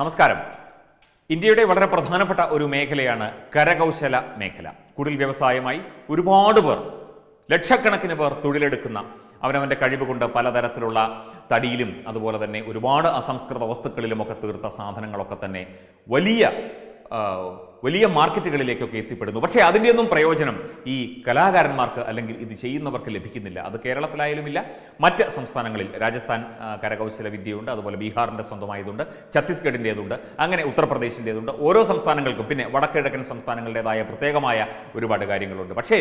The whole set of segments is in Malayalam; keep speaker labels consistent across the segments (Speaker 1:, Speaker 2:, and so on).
Speaker 1: നമസ്കാരം. ഇന്ത്യയുടെ വളരെ പ്രധാനപ്പെട്ട ഒരു മേഖലയാണ് കരകൗശല മേഖല. കുടിൽ വ്യവസായമായി ഒരുപാട് പേർ ലക്ഷക്കണക്കിന് പേർ തൊഴിലെടുക്കുന്ന അവനവന്റെ കഴിവ് കൊണ്ട് പലതരത്തിലുള്ള തടിയിലും അതുപോലെ തന്നെ ഒരുപാട് അസംസ്കൃത വസ്തുക്കളിലുമൊക്കെ തീർത്ത സാധനങ്ങളൊക്കെ തന്നെ വലിയ വലിയ മാർക്കറ്റുകളിലേക്കൊക്കെ എത്തിപ്പെടുന്നു. പക്ഷേ അതിന്റെയൊന്നും പ്രയോജനം ഈ കലാകാരന്മാർക്ക് അല്ലെങ്കിൽ ഇത് ചെയ്യുന്നവർക്ക് ലഭിക്കുന്നില്ല. അത് കേരളത്തിലായാലും ഇല്ല മറ്റ് സംസ്ഥാനങ്ങളിൽ രാജസ്ഥാൻ കരകൗശല വിദ്യയുണ്ട് അതുപോലെ ബീഹാറിന്റെ സ്വന്തമായതുണ്ട് ഛത്തീസ്ഗഡിന്റേതുണ്ട് അങ്ങനെ ഉത്തർപ്രദേശിന്റേതുണ്ട്. ഓരോ സംസ്ഥാനങ്ങൾക്കും പിന്നെ വടക്കിഴക്കൻ സംസ്ഥാനങ്ങളുടേതായ പ്രത്യേകമായ ഒരുപാട് കാര്യങ്ങളുണ്ട്. പക്ഷേ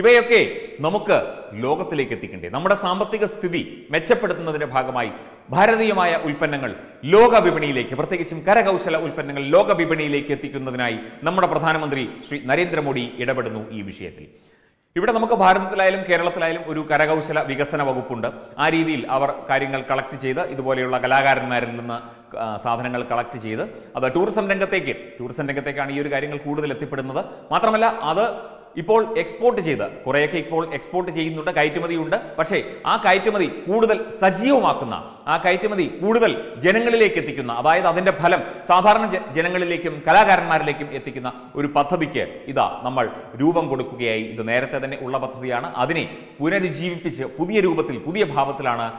Speaker 1: ഇവയൊക്കെ നമുക്ക് ലോകത്തിലേക്ക് എത്തിക്കണ്ടേ? നമ്മുടെ സാമ്പത്തിക സ്ഥിതി മെച്ചപ്പെടുത്തുന്നതിന്റെ ഭാഗമായി ഭാരതീയമായ ഉൽപ്പന്നങ്ങൾ ലോക വിപണിയിലേക്ക് പ്രത്യേകിച്ചും കരകൗശല ഉൽപ്പന്നങ്ങൾ ലോക വിപണിയിലേക്ക് എത്തിക്കുന്നതിനായി നമ്മുടെ പ്രധാനമന്ത്രി ശ്രീ നരേന്ദ്രമോദി ഇടപെടുന്നു ഈ വിഷയത്തിൽ. ഇവിടെ നമുക്ക് ഭാരതത്തിലായാലും കേരളത്തിലായാലും ഒരു കരകൗശല വികസന വകുപ്പുണ്ട്. ആ രീതിയിൽ അവർ കാര്യങ്ങൾ കളക്ട് ചെയ്ത് ഇതുപോലെയുള്ള കലാകാരന്മാരിൽ നിന്ന് സാധനങ്ങൾ കളക്ട് ചെയ്ത് അത് ടൂറിസം രംഗത്തേക്ക് ടൂറിസം രംഗത്തേക്കാണ് ഈ ഒരു കാര്യങ്ങൾ കൂടുതൽ എത്തിപ്പെടുന്നത്. മാത്രമല്ല അത് ഇപ്പോൾ എക്സ്പോർട്ട് ചെയ്ത് കുറേയൊക്കെ ഇപ്പോൾ എക്സ്പോർട്ട് ചെയ്യുന്നുണ്ട് കയറ്റുമതിയുണ്ട്. പക്ഷേ ആ കയറ്റുമതി കൂടുതൽ സജീവമാക്കുന്ന ആ കയറ്റുമതി കൂടുതൽ ജനങ്ങളിലേക്ക് എത്തിക്കുന്ന അതായത് അതിന്റെ ഫലം സാധാരണ ജനങ്ങളിലേക്കും കലാകാരന്മാരിലേക്കും എത്തിക്കുന്ന ഒരു പദ്ധതിക്ക് ഇതാ നമ്മൾ രൂപം കൊടുക്കുകയായി. ഇത് നേരത്തെ തന്നെ ഉള്ള പദ്ധതിയാണ്. അതിനെ പുനരുജ്ജീവിപ്പിച്ച് പുതിയ രൂപത്തിൽ പുതിയ ഭാവത്തിലാണ്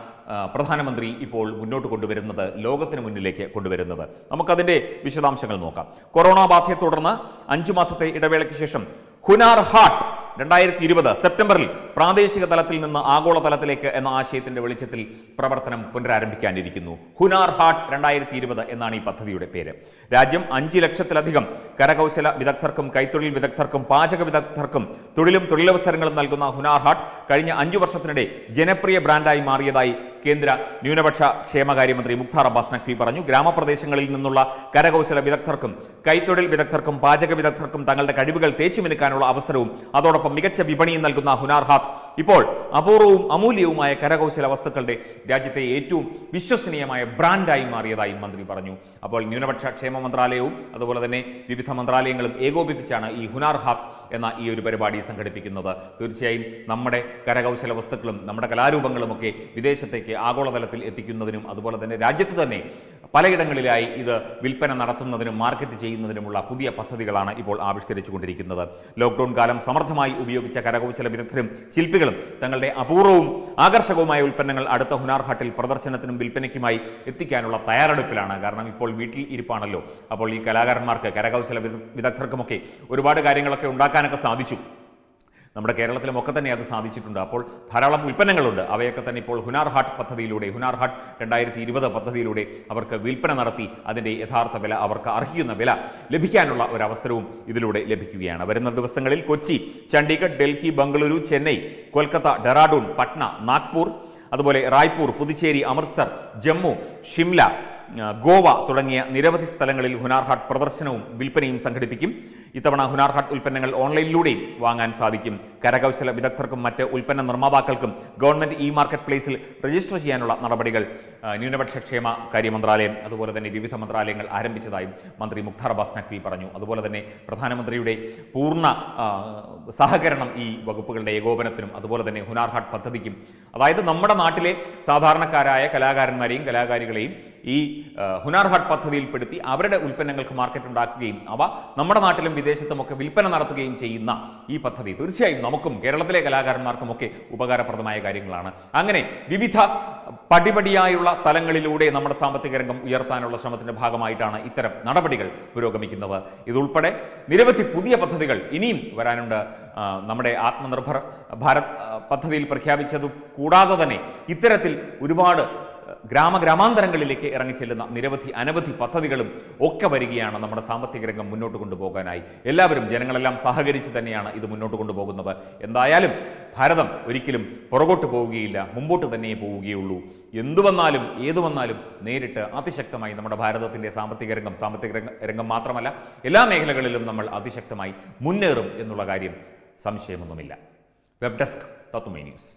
Speaker 1: പ്രധാനമന്ത്രി ഇപ്പോൾ മുന്നോട്ട് കൊണ്ടുവരുന്നത് ലോകത്തിന് മുന്നിലേക്ക് കൊണ്ടുവരുന്നത്. നമുക്കതിന്റെ വിശദാംശങ്ങൾ നോക്കാം. കൊറോണ ബാധയെ തുടർന്ന് അഞ്ചു മാസത്തെ ഇടവേളയ്ക്ക് ശേഷം ഹുനാർ ഹാട്ട് രണ്ടായിരത്തി ഇരുപത് സെപ്റ്റംബറിൽ പ്രാദേശിക തലത്തിൽ നിന്ന് ആഗോള തലത്തിലേക്ക് എന്ന ആശയത്തിന്റെ വെളിച്ചത്തിൽ പ്രവർത്തനം പുനരാരംഭിക്കാനിരിക്കുന്നു. ഹുനാർ ഹാട്ട് രണ്ടായിരത്തി ഇരുപത് എന്നാണ് ഈ പദ്ധതിയുടെ പേര്. രാജ്യം അഞ്ച് ലക്ഷത്തിലധികം കരകൗശല വിദഗ്ധർക്കും കൈത്തൊഴിൽ വിദഗ്ധർക്കും പാചക വിദഗ്ധർക്കും തൊഴിലും തൊഴിലവസരങ്ങളും നൽകുന്ന ഹുനാർ ഹാട്ട് കഴിഞ്ഞ അഞ്ചു വർഷത്തിനിടെ ജനപ്രിയ ബ്രാൻഡായി മാറിയതായി കേന്ദ്ര ന്യൂനപക്ഷ ക്ഷേമകാര്യമന്ത്രി മുഖ്താർ അബ്ബാസ് നഖ്വി പറഞ്ഞു. ഗ്രാമപ്രദേശങ്ങളിൽ നിന്നുള്ള കരകൗശല വിദഗ്ധർക്കും കൈത്തൊഴിൽ വിദഗ്ധർക്കും പാചക വിദഗ്ധർക്കും തങ്ങളുടെ കഴിവുകൾ തേച്ചുമിനുക്കാനുള്ള അവസരവും അതോടൊപ്പം മികച്ച വിപണിയും നൽകുന്ന ഹുനാർ ഹാത്ത്. ഇപ്പോൾ അപൂർവവും അമൂല്യവുമായ കരകൗശല വസ്തുക്കളുടെ രാജ്യത്തെ ഏറ്റവും വിശ്വസനീയമായ ബ്രാൻഡായി മാറിയതായി മന്ത്രി പറഞ്ഞു. അപ്പോൾ ന്യൂനപക്ഷ ക്ഷേമ മന്ത്രാലയവും അതുപോലെ തന്നെ വിവിധ മന്ത്രാലയങ്ങളും ഏകോപിപ്പിച്ചാണ് ഈ ഹുനാർ ഹാത്ത് എന്ന ഈ ഒരു പരിപാടി സംഘടിപ്പിക്കുന്നത്. തീർച്ചയായും നമ്മുടെ കരകൗശല വസ്തുക്കളും നമ്മുടെ കലാരൂപങ്ങളും കലാരൂപങ്ങളുമൊക്കെ വിദേശത്തേക്ക് ആഗോളതലത്തിൽ എത്തിക്കുന്നതിനും അതുപോലെ തന്നെ രാജ്യത്ത് തന്നെ പലയിടങ്ങളിലായി ഇത് വിൽപ്പന നടത്തുന്നതിനും മാർക്കറ്റ് ചെയ്യുന്നതിനുമുള്ള പുതിയ പദ്ധതികളാണ് ഇപ്പോൾ ആവിഷ്കരിച്ചുകൊണ്ടിരിക്കുന്നത്. ലോക്ക്ഡൌൺ കാലം സമർത്ഥമായി ഉപയോഗിച്ച കരകൗശല വിദഗ്ധരും ശില്പികളും തങ്ങളുടെ അപൂർവവും ആകർഷകവുമായ ഉൽപ്പന്നങ്ങൾ അടുത്ത ഹുനാർ ഹാട്ടിൽ പ്രദർശനത്തിനും വിൽപ്പനയ്ക്കുമായി എത്തിക്കാനുള്ള തയ്യാറെടുപ്പിലാണ്. കാരണം ഇപ്പോൾ വീട്ടിൽ ഇരിപ്പാണല്ലോ. അപ്പോൾ ഈ കലാകാരന്മാർക്ക് കരകൗശല വിദ- വിദഗ്ധർക്കുമൊക്കെ ഒരുപാട് കാര്യങ്ങളൊക്കെ ഉണ്ടാക്കാനൊക്കെ സാധിച്ചു. നമ്മുടെ കേരളത്തിലും ഒക്കെ തന്നെ അത് സാധിച്ചിട്ടുണ്ട്. അപ്പോൾ ധാരാളം ഉൽപ്പന്നങ്ങളുണ്ട്. അവയൊക്കെ തന്നെ ഇപ്പോൾ ഹുനാർ ഹാട്ട് പദ്ധതിയിലൂടെ ഹുനാർ ഹാട്ട് രണ്ടായിരത്തി ഇരുപത് പദ്ധതിയിലൂടെ അവർക്ക് വിൽപ്പന നടത്തി അതിന്റെ യഥാർത്ഥ വില അവർക്ക് അർഹിക്കുന്ന വില ലഭിക്കാനുള്ള ഒരു അവസരവും ഇതിലൂടെ ലഭിക്കുകയാണ്. വരുന്ന ദിവസങ്ങളിൽ കൊച്ചി ചണ്ഡീഗഡ് ഡൽഹി ബംഗളൂരു ചെന്നൈ കൊൽക്കത്ത ഡെറാഡൂൺ പട്ന നാഗ്പൂർ അതുപോലെ റായ്പൂർ പുതുച്ചേരി അമൃത്സർ ജമ്മു ഷിംല ഗോവ തുടങ്ങിയ നിരവധി സ്ഥലങ്ങളിൽ ഹുനാർഹാട്ട് പ്രദർശനവും വിൽപ്പനയും സംഘടിപ്പിക്കും. ഇത്തവണ ഹുനാർഹാട്ട് ഉൽപ്പന്നങ്ങൾ ഓൺലൈനിലൂടെയും വാങ്ങാൻ സാധിക്കും. കരകൗശല വിദഗ്ധർക്കും മറ്റ് ഉൽപ്പന്ന നിർമ്മാതാക്കൾക്കും ഗവൺമെന്റ് ഇ മാർക്കറ്റ് പ്ലേസിൽ രജിസ്റ്റർ ചെയ്യാനുള്ള നടപടികൾ ന്യൂനപക്ഷ ക്ഷേമ കാര്യ മന്ത്രാലയം അതുപോലെ തന്നെ വിവിധ മന്ത്രാലയങ്ങൾ ആരംഭിച്ചതായും മന്ത്രി മുഖ്താർ അബ്ബാസ് നഖ്വി പറഞ്ഞു. അതുപോലെ തന്നെ പ്രധാനമന്ത്രിയുടെ പൂർണ സഹകരണം ഈ വകുപ്പുകളുടെ ഏകോപനത്തിനും അതുപോലെ തന്നെ ഹുനാർഹാട്ട് പദ്ധതിക്കും. അതായത് നമ്മുടെ നാട്ടിലെ സാധാരണക്കാരായ കലാകാരന്മാരെയും കലാകാരികളെയും ഈ ഹുനാർ ഹാട്ട് പദ്ധതിയിൽപ്പെടുത്തി അവരുടെ ഉൽപ്പന്നങ്ങൾക്ക് മാർക്കറ്റ് ഉണ്ടാക്കുകയും അവ നമ്മുടെ നാട്ടിലും വിദേശത്തുമൊക്കെ വിൽപ്പന നടത്തുകയും ചെയ്യുന്ന ഈ പദ്ധതി തീർച്ചയായും നമുക്കും കേരളത്തിലെ കലാകാരന്മാർക്കും ഒക്കെ ഉപകാരപ്രദമായ കാര്യങ്ങളാണ്. അങ്ങനെ വിവിധ പടിപടിയായുള്ള തലങ്ങളിലൂടെ നമ്മുടെ സാമ്പത്തിക രംഗം ഉയർത്താനുള്ള ശ്രമത്തിന്റെ ഭാഗമായിട്ടാണ് ഇത്തരം നടപടികൾ പുരോഗമിക്കുന്നത്. ഇതുൾപ്പെടെ നിരവധി പുതിയ പദ്ധതികൾ ഇനിയും വരാനുണ്ട്. നമ്മുടെ ആത്മനിർഭർ ഭാരത് പദ്ധതിയിൽ പ്രഖ്യാപിച്ചത് കൂടാതെ തന്നെ ഇത്തരത്തിൽ ഒരുപാട് ഗ്രാമഗ്രാമാന്തരങ്ങളിലേക്ക് ഇറങ്ങിച്ചെല്ലുന്ന നിരവധി അനവധി പദ്ധതികളും ഒക്കെ വരികയാണ് നമ്മുടെ സാമ്പത്തിക രംഗം മുന്നോട്ട് കൊണ്ടുപോകാനായി. എല്ലാവരും ജനങ്ങളെല്ലാം സഹകരിച്ച് തന്നെയാണ് ഇത് മുന്നോട്ട് കൊണ്ടുപോകുന്നത്. എന്തായാലും ഭാരതം ഒരിക്കലും പുറകോട്ട് പോവുകയില്ല മുമ്പോട്ട് തന്നെ പോവുകയുള്ളൂ. എന്തു വന്നാലും ഏതു വന്നാലും നേരിട്ട് അതിശക്തമായി നമ്മുടെ ഭാരതത്തിന്റെ സാമ്പത്തിക രംഗം സാമ്പത്തിക രംഗം മാത്രമല്ല എല്ലാ മേഖലകളിലും നമ്മൾ അതിശക്തമായി മുന്നേറും എന്നുള്ള കാര്യം സംശയമൊന്നുമില്ല. Web desk തത്വമേ news